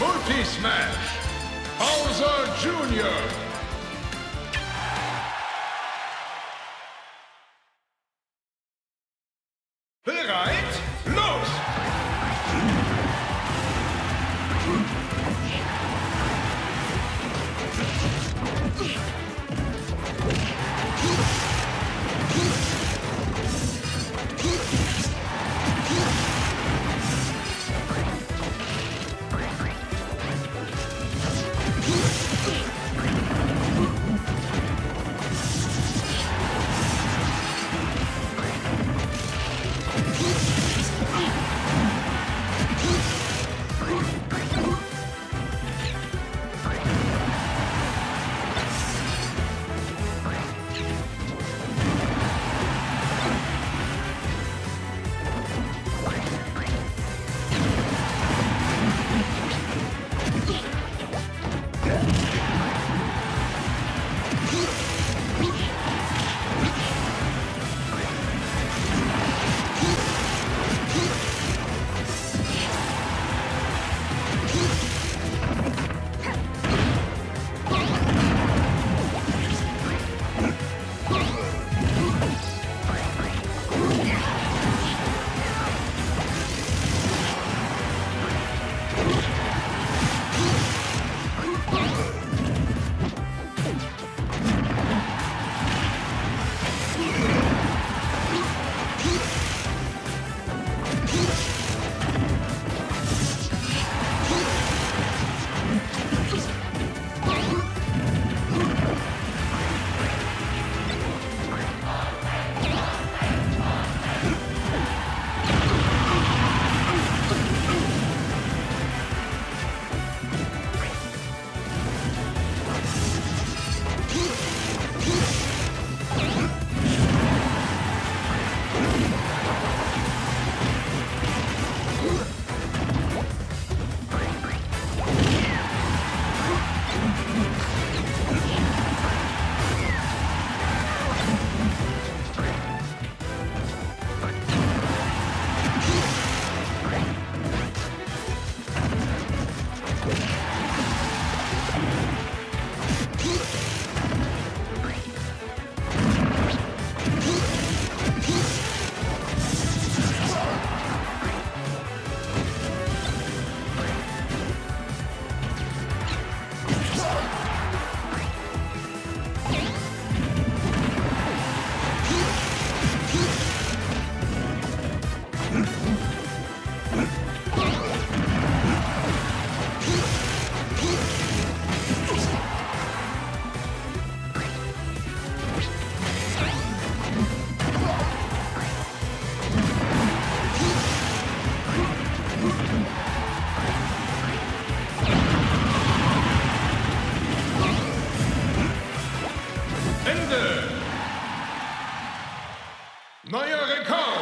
Multi Smash. Bowser Jr. Los! Ende. Neuer Rekord!